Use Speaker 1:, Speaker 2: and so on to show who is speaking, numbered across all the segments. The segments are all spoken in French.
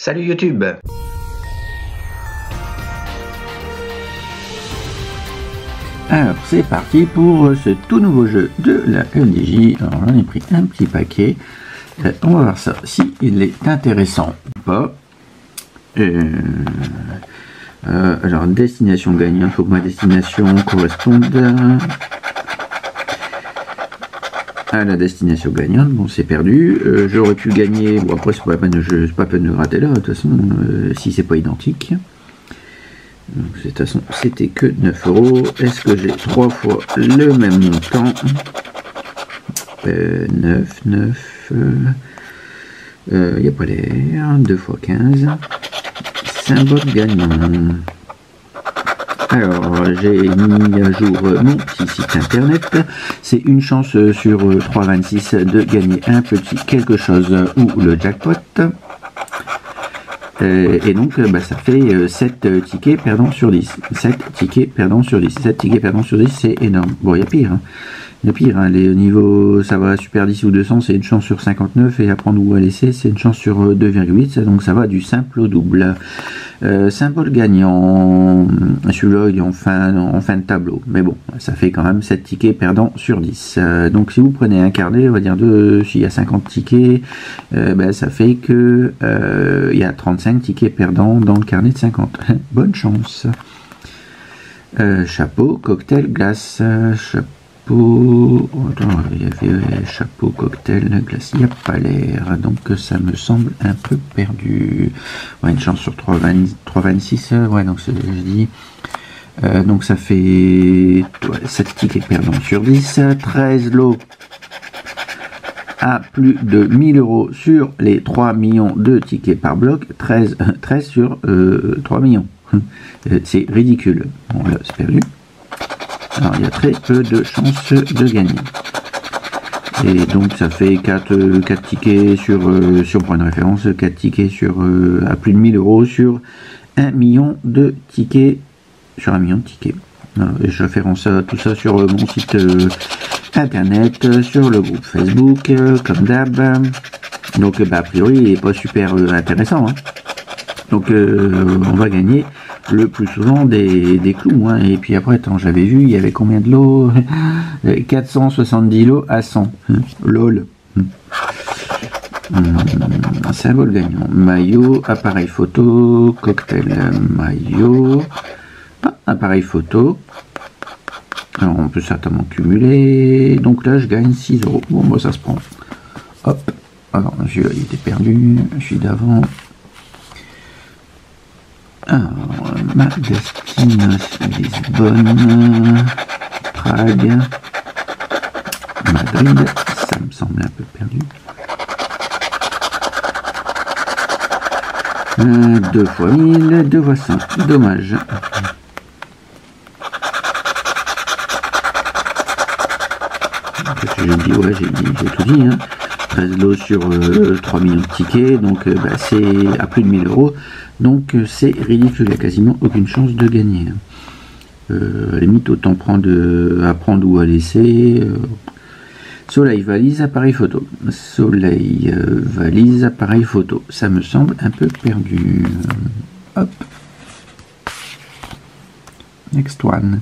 Speaker 1: Salut YouTube
Speaker 2: Alors c'est parti pour ce tout nouveau jeu de la LDJ. Alors j'en ai pris un petit paquet. Euh, on va voir ça, si il est intéressant ou pas. Euh, euh, alors destination gagnante, il faut que ma destination corresponde à la destination gagnante. Bon, c'est perdu. J'aurais pu gagner. Bon, après, c'est pas peine de, peine de gratter là, de toute façon, si c'est pas identique. Donc, de toute façon, c'était que 9 euros. Est-ce que j'ai trois fois le même montant? 9, 9. Il n'y a pas l'air. 2 fois 15. Symbole gagnant. Alors, j'ai mis à jour mon petit site internet. C'est une chance sur 3,26 de gagner un petit quelque chose ou le jackpot. Euh, et donc, bah, ça fait 7 euh, tickets perdants sur 10. 7 tickets perdants sur 10. 7 tickets perdants sur 10, c'est énorme. Bon, il y a pire. Hein. A pire. Hein. Les niveaux, ça va super 10 ou 200, c'est une chance sur 59. Et à prendre ou à laisser, c'est une chance sur 2,8. Euh, donc, ça va du simple au double. Euh, symbole gagnant, celui-là il est en fin, en fin de tableau, mais bon, ça fait quand même 7 tickets perdants sur 10. Euh, donc si vous prenez un carnet, on va dire de, s'il y a 50 tickets, euh, ben, ça fait que il y a 35 tickets perdants dans le carnet de 50. Bonne chance. chapeau, cocktail, glace, chapeau chapeau. cocktail, glace. Il n'y a pas l'air. Donc ça me semble un peu perdu. une chance sur 3,26. Ouais, donc je dis. Euh, donc ça fait 7 tickets perdants sur 10. 13 lots à plus de 1000 euros sur les 3 millions de tickets par bloc. 13, 13 sur 3 euh, millions. Euh, c'est ridicule. Bon là c'est perdu. Alors il y a très peu de chances de gagner. Et donc ça fait 4, 4 euh, tickets sur, euh, on prend une référence, 4 tickets sur euh, à plus de 1000 euros sur 1 million de tickets, sur 1 million de tickets. et je référence tout ça sur mon site internet, sur le groupe Facebook, comme d'hab. Donc bah, a priori il n'est pas super intéressant. Hein. Donc on va gagner le plus souvent des, des clous. Hein. Et puis après, attends, j'avais vu, il y avait combien de lots 470 lots à 100. Hein. LOL. Hum, symbole gagnant. Maillot, appareil photo, cocktail, maillot, ah, appareil photo. Alors on peut certainement cumuler. Donc là je gagne 6 euros. Bon moi ça se prend. Hop. Alors il était perdu. Je suis d'avant. Alors, ma Lisbonne, Prague, Madrid, ça me semble un peu perdu. Euh, deux fois 1000, deux fois 100, dommage. J'ai dit, ouais, j'ai tout dit. Hein. 13 lots sur 3 euh, millions de tickets, donc euh, bah, c'est à plus de 1000 euros. Donc euh, c'est ridicule, il n'y a quasiment aucune chance de gagner. Euh, à la limite, autant prendre, à prendre ou à laisser. Euh. Soleil, valise, appareil photo. Soleil, valise, appareil photo. Ça me semble un peu perdu. Hop. Next one.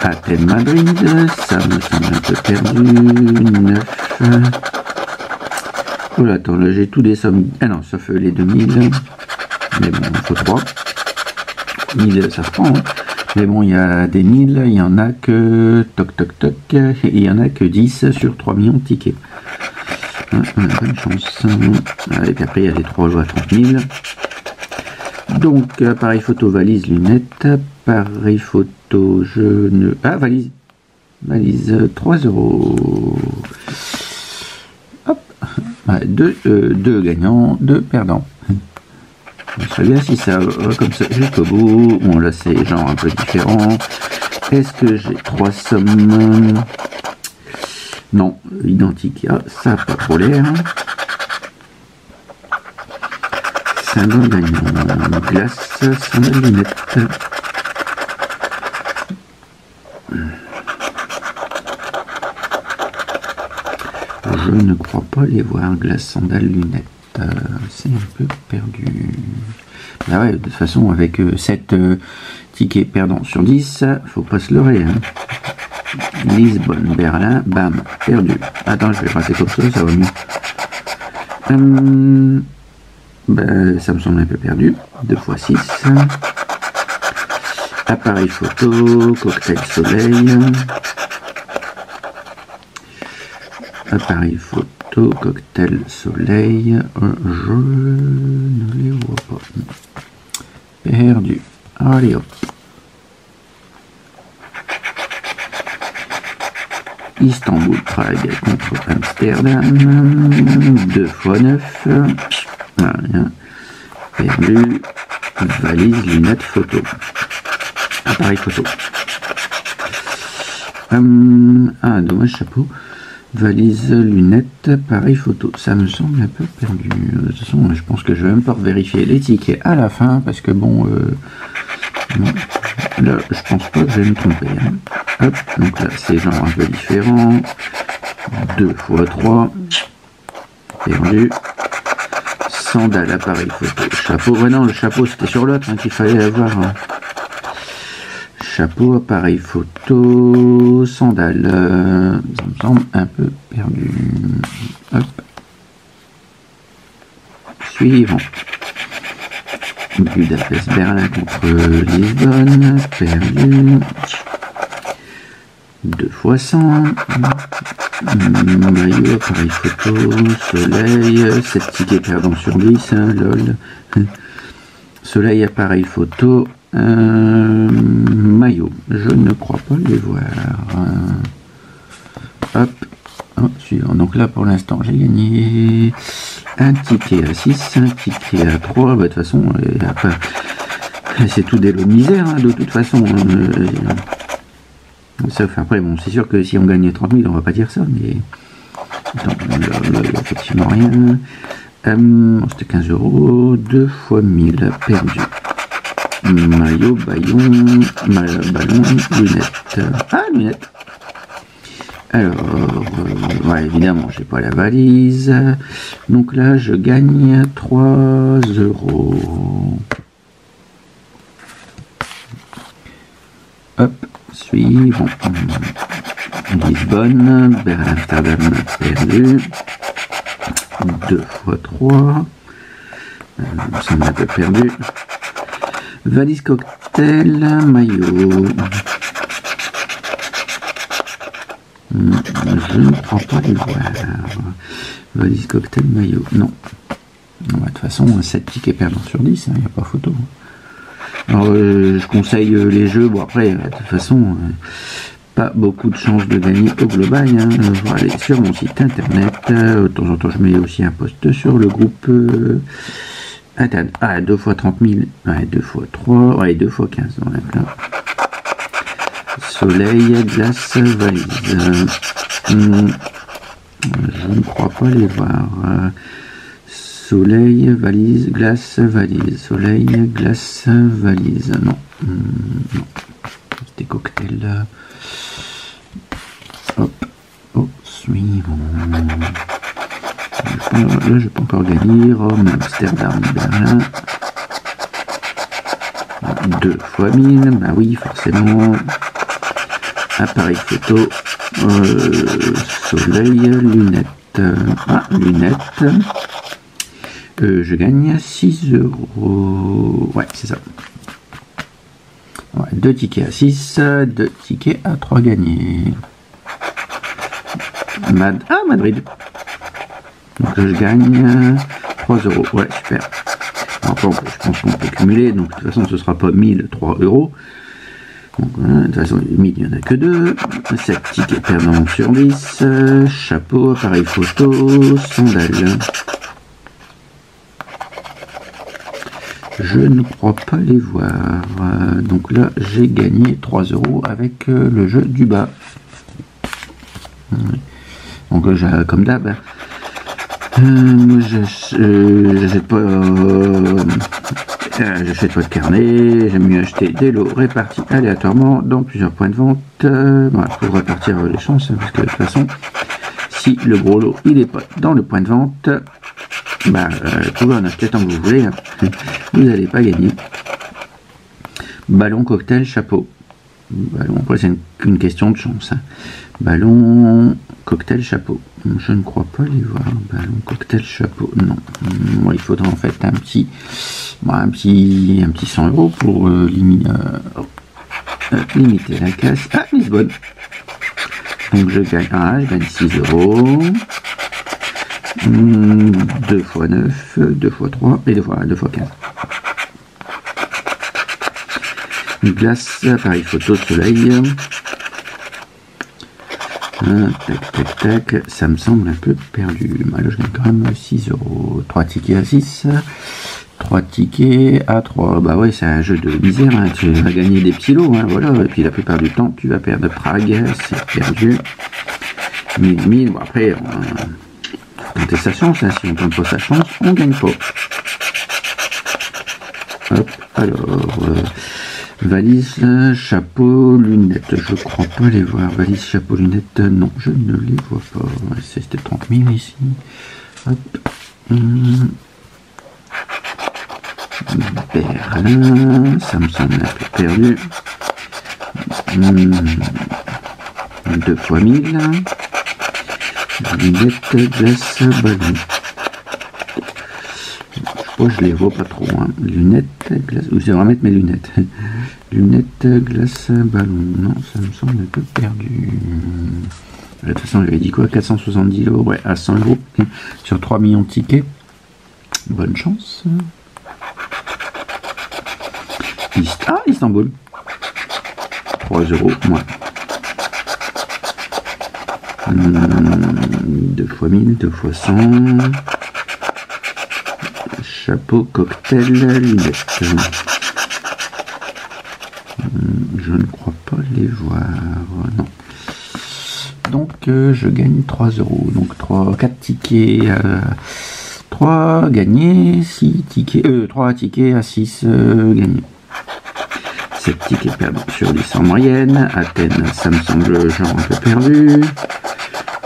Speaker 2: Athènes, Madrid. Ça me semble un peu perdu. 9. Là, attends, là j'ai tous des sommes. Ah non, sauf les 2000. Mais bon, il faut 3. 1000, ça se prend. Hein. Mais bon, il y a des 1000, il y en a que. Toc, toc, toc. Il y en a que 10 sur 3 millions de tickets. Ah, bonne chance. Et puis après, il y a les 3 joueurs à 30 000. Donc, appareil photo, valise, lunettes. Appareil photo, je ne. Ah, valise. Valise, 3 euros. Deux, euh, deux gagnants, deux perdants. Bien si ça va comme ça jusqu'au bout. Bon, là, c'est genre un peu différent. Est-ce que j'ai trois sommes? Non, identique. Ah, ça pas trop l'air. Symbole gagnant. Glace, symbole lunette. Je ne crois pas les voir. Glace, sandales, lunettes. C'est un peu perdu. Ah ouais, de toute façon, avec 7 tickets perdants sur 10, faut pas se leurrer. Hein. Lisbonne, Berlin, bam, perdu. Attends, je vais rater comme ça, ça va mieux. Ben, ça me semble un peu perdu. 2 fois 6. Appareil photo, cocktail soleil. Appareil photo, cocktail soleil. Je ne les vois pas. Perdu. Allez hop. Istanbul, Prague contre Amsterdam. 2 fois 9. Rien. Perdu. Valise, lunettes, photo. Appareil photo. Hum, ah, dommage, chapeau. Valise, lunettes, appareil photo. Ça me semble un peu perdu. De toute façon, je pense que je vais même pas vérifier les tickets à la fin parce que bon. Euh, là, je pense pas que je vais me tromper. Hein. Hop, donc là, c'est genre un peu différent. 2 fois 3. Perdu. Sandales, appareil photo. Chapeau. Ouais, non, le chapeau, c'était sur l'autre hein, qu'il fallait avoir. Hein. Chapeau, appareil photo, sandales. Ça me semble un peu perdu. Hop. Suivant. Budapest Berlin contre Lisbonne, perdu. 2 fois 100. Maillot, appareil photo, soleil, 7 tickets perdants sur 10, hein, lol. Soleil, appareil photo, euh, maillot. Je ne crois pas les voir. Hop. Oh, suivant. Donc là, pour l'instant, j'ai gagné un ticket à 6, un ticket à 3. Bah, de toute façon, c'est tout des lots de misère, hein, de toute façon. Hein. Sauf après, bon, c'est sûr que si on gagne 30 000, on va pas dire ça, mais. Attends, là, il n'y a effectivement rien. Euh, C'était 15 euros, 2 fois 1000 perdu. Maillot, baillon, ballon, lunettes. Ah, lunettes alors, euh, ouais, évidemment, j'ai pas la valise. Donc là, je gagne 3 euros. Hop, suivant. Lisbonne, Berlin, Amsterdam, perdu. 2 fois 3. Euh, ça m'a peu perdu. Valise cocktail, maillot. Je ne crois pas les voir. Valise cocktail maillot. Non. de toute façon, 7 tickets perdants sur 10, il n'y a pas photo. Alors, euh, je conseille euh, les jeux. Bon, après, de toute façon, euh, pas beaucoup de chances de gagner au global. Hein. Sur mon site internet. de temps en temps, je mets aussi un post sur le groupe. Ah, 2 fois 30 000. Ouais, 2 fois 3. Ouais, 2 fois 15. Dans la Soleil, glace, valise. Hmm. je ne crois pas les voir. Soleil, valise, glace, valise. Soleil, glace, valise. Non. Hmm, non. C'était cocktail. Hop. Oh, suivant. Là, je peux encore gagner. Rome, Amsterdam, Berlin. Deux fois mille. Bah oui, forcément. Appareil photo, euh, soleil, lunettes, ah, lunettes, euh, je gagne 6 euros, ouais c'est ça, ouais, 2 tickets à 6, 2 tickets à 3 gagnés, ah Madrid, donc je gagne 3 euros, ouais super, enfin je pense qu'on peut cumuler, donc de toute façon ce sera pas 1003 euros, de toute façon, il n'y en a que deux. 7 tickets perdants sur 10. chapeau, appareil photo, sandales. Je ne crois pas les voir. Donc là, j'ai gagné 3 euros avec euh, le jeu du bas. Donc, euh, comme d'hab, euh, moi, je pas euh, j'achète pas de carnet, j'aime mieux acheter des lots répartis aléatoirement dans plusieurs points de vente. Euh, voilà, pour répartir les chances, hein, parce que de toute façon, Si le gros lot il est pas dans le point de vente, bah, euh, vous pouvez en acheter tant que vous voulez, hein. vous n'allez pas gagner. Ballon, cocktail, chapeau. Ballon, après c'est une, question de chance. Hein. Ballon, cocktail, chapeau. Je ne crois pas les voir. Ballon, cocktail, chapeau. Non. Moi, il faudra en fait un petit, un petit 100 euros pour euh, euh, euh, limiter la casse. Ah, Lisbonne. Donc je gagne, ah, je gagne 6 euros. 2 fois 9, 2 fois 3 et 2 fois, 2 fois 15. Une glace, appareil photo soleil. Ah, tac, tac, tac. Ça me semble un peu perdu. Là, je gagne quand même 6 euros. 3 tickets à 6. 3 tickets à 3. Bah ouais, c'est un jeu de misère. Hein. Tu vas gagner des petits lots. Hein, voilà. Et puis la plupart du temps, tu vas perdre Prague. C'est perdu. 1000, 1000. Bon, après, on tenter sa chance. Hein. Si on tente pas sa chance, on gagne pas. Hop, alors. Euh, Valise, chapeau, lunettes. Je crois pas les voir. Valise, chapeau, lunettes. Non, je ne les vois pas. C'était 30 000 ici. Hop. Hum. Berlin. Ça me semble un peu perdu. Hum. Deux fois mille. Lunettes, glace, ballon. Je je les vois pas trop. Hein. Lunettes, glace. Je vais remettre mes lunettes. Lunettes, glace, ballon. Non, ça me semble un peu perdu. De toute façon, j'avais dit quoi 470 euros Ouais, à 100 euros. Sur 3 millions de tickets. Bonne chance. Ah, Istanbul. 3 euros, moi. 2 fois 1000, 2 fois 100. Chapeau, cocktail, lunettes. Hmm, je ne crois pas les voir. Non. Donc euh, je gagne 3 euros. Donc 3, 4 tickets. 3 gagnés, 6 tickets. Euh, 3 tickets à 6 euh, gagnés. 7 tickets perdus sur 10 en moyenne. Athènes, ça me semble genre un peu perdu.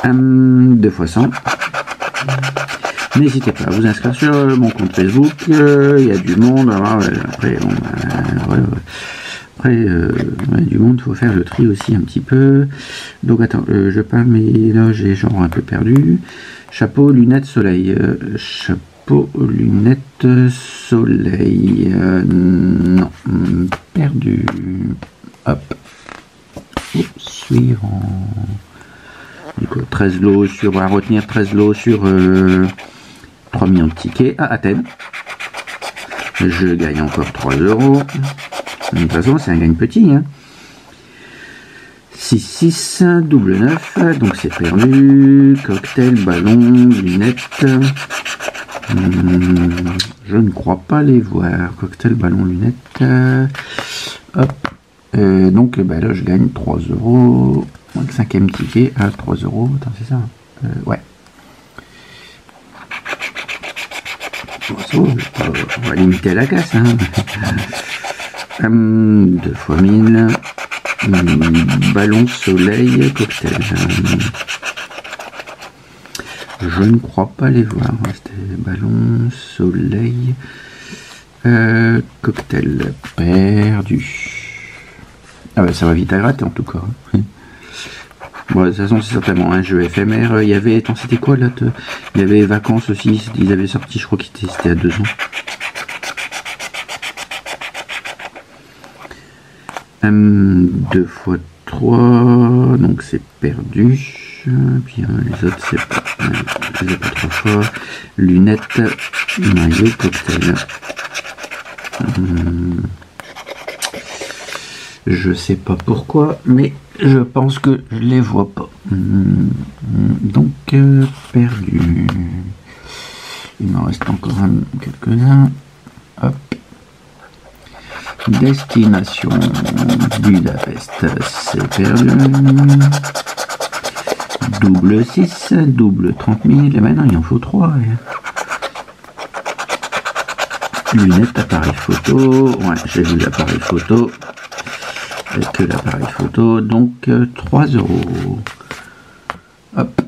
Speaker 2: 2 fois 100. N'hésitez pas à vous inscrire sur mon compte Facebook. Euh, il y a du monde. après, bon, ben, après, euh, du monde, il faut faire le tri aussi un petit peu. Donc attends, euh, je pas mais là j'ai genre un peu perdu. Chapeau, lunettes, soleil. Euh, chapeau, lunettes, soleil. non, perdu. Hop. suivant. Du coup, 13 lots sur, à retenir 13 lots sur 3 de tickets à Athènes. Je gagne encore 3 euros. De toute façon, c'est un gagne petit. Hein. 6, 6, double 9, donc c'est perdu. Cocktail, ballon, lunettes. Hmm, je ne crois pas les voir. Cocktail, ballon, lunettes. Hop. Euh, donc bah, là, je gagne 3 euros. Cinquième ticket à 3 euros. Attends, c'est ça euh, Ouais. On va limiter la casse. Hein. 2 fois 1000. Ballon, soleil, cocktail. Je ne crois pas les voir. C'était ballon, soleil, euh, cocktail. Perdu. Ah bah ça va vite à gratter en tout cas. Bon, de toute façon, c'est certainement un jeu éphémère. Il y avait, attends, c'était quoi là Il y avait vacances aussi. Ils avaient sorti, je crois qu'il c'était à deux ans. 2 fois 3, donc c'est perdu. Puis hein, les autres, c'est pas, les autres trois fois. Lunettes, maillot, cocktail. Hum. Je sais pas pourquoi, mais je pense que je les vois pas. Hum. Donc, euh, perdu. Il m'en reste encore quelques-uns. Hop. Destination Budapest, c'est perdu. Double 6, double 30 000. Maintenant, il en faut 3. Lunettes, appareil photo. Ouais, j'ai vu l'appareil photo et que l'appareil photo, donc euh, 3 euros. Hop.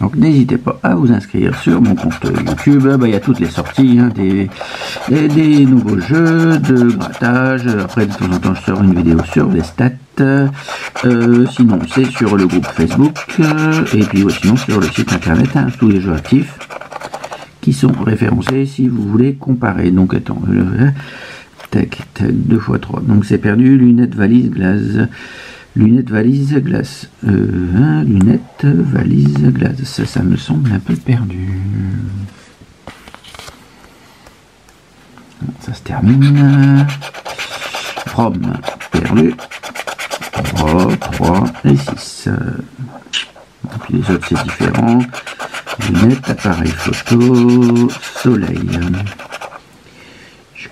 Speaker 2: Donc n'hésitez pas à vous inscrire sur mon compte YouTube. Bah, il y a toutes les sorties, hein, des, des, nouveaux jeux, de grattage. Après, de temps en temps, je sors une vidéo sur les stats. Euh, sinon, c'est sur le groupe Facebook. Euh, et puis, ouais, sinon, sur le site internet, hein, tous les jeux actifs qui sont référencés si vous voulez comparer. Donc, attends tac, tac, 2 x 3. Donc, c'est perdu, lunettes, valise, glace. Lunettes, valise, glace. Euh, lunettes, valise, glace. Ça, me semble un peu perdu. Ça se termine. Rome, perdu. 3, 3 et 6. Et puis les autres, c'est différent. Lunettes, appareil photo, soleil.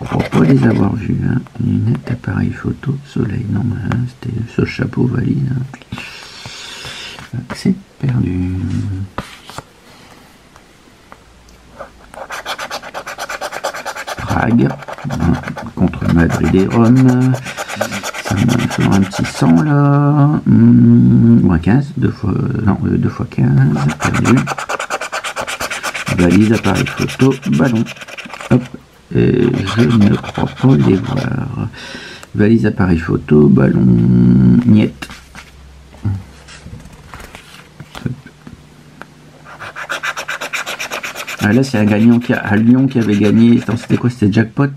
Speaker 2: Crois pas les avoir vus. Hein. Lunettes, appareil photo, soleil. Non, hein, c'était ce chapeau valide. Hein. C'est perdu. Prague contre Madrid et Rome. Ça me fera un petit 100 là. Hmm, moins 15, 2 fois, non, 2 fois 15, perdu. Valise, appareil photo, ballon. Hop, je ne crois pas les voir. Valise, appareil photo, ballon, niette. Ah, là, c'est un gagnant qui a, à Lyon qui avait gagné. C'était quoi? C'était jackpot?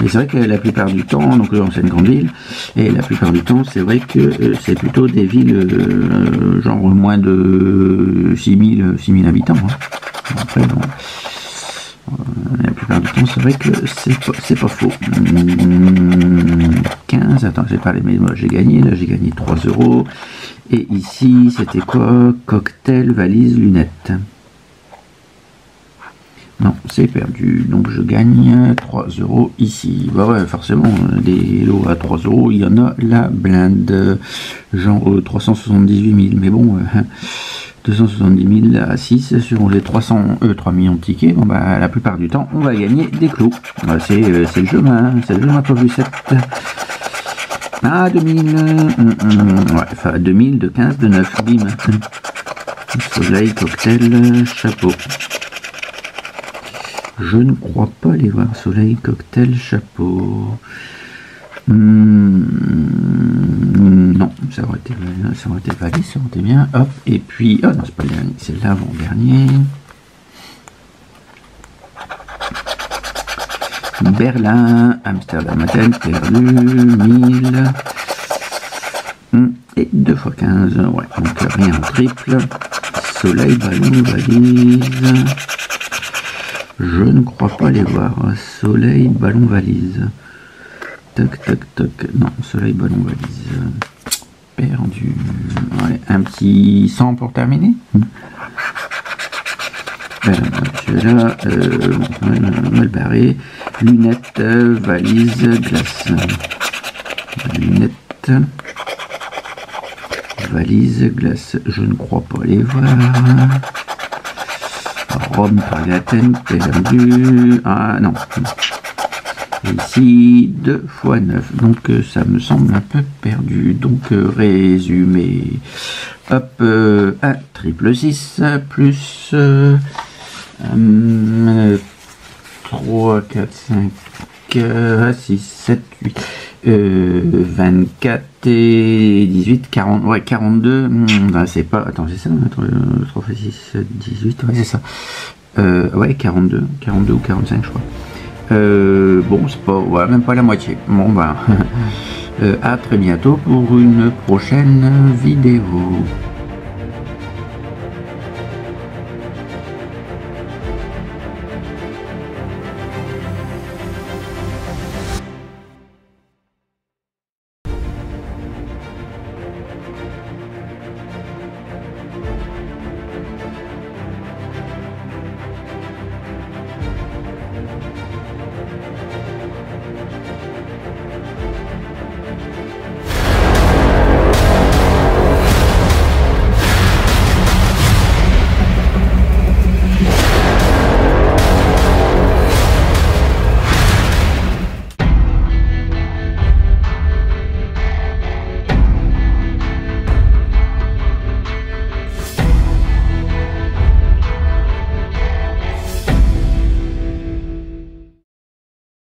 Speaker 2: Mais c'est vrai que la plupart du temps, donc c'est une grande ville, et la plupart du temps, c'est vrai que euh, c'est plutôt des villes euh, genre moins de 6000 6000 habitants. Hein. Après, euh, la plupart du c'est vrai que c'est pas, faux. 15, attends, j'ai parlé, mais moi j'ai gagné, là j'ai gagné 3 euros. Et ici, c'était quoi? Cocktail, valise, lunettes. Non, c'est perdu. Donc je gagne 3 euros ici. Bah ouais, forcément, des lots à 3 euros, il y en a la blinde. Genre 378 000. Mais bon, 270 000 à 6 sur les 300, euh, 3 millions de tickets. Bon bah la plupart du temps, on va gagner des clous. Bah, c'est le jeu, hein. c'est le jeu, ma pauvre 7. Ah, 2000, hum, hum, ouais, enfin 2000, de 15, de 9, bim. Soleil, cocktail, chapeau. Je ne crois pas les voir. Soleil, cocktail, chapeau. Hmm, non, ça aurait été, ça aurait été valide, ça aurait été bien. Hop, et puis, oh non, c'est pas le dernier, c'est l'avant-dernier. Berlin, Amsterdam, Athènes, perdu, 1000. Hmm, et 2 x 15, ouais, donc rien en triple. Soleil, ballon, valise. Je ne crois pas les voir. Soleil, ballon, valise. Tac, tac, tac. Non, soleil, ballon, valise. Perdu. Un petit 100 pour terminer. Celui-là, euh, mal barré. Lunettes, valise, glace. Lunettes, valise, glace. Je ne crois pas les voir. Rome, Paris, Athènes, perdu. Ah non. Ici, 2 fois 9. Donc euh, ça me semble un peu perdu. Donc euh, résumé. Hop, 1 euh, triple 6 plus 3, 4, 5, 6, 7, 8. 24 et 18, 40, ouais, 42, hmm, bah, c'est pas, attends, c'est ça, 3 6, 18, ouais, c'est ça. Euh, ouais, 42, 42 ou 45, je crois. Euh, bon, c'est pas, ouais, même pas la moitié. Bon, bah, euh, à très bientôt pour une prochaine vidéo.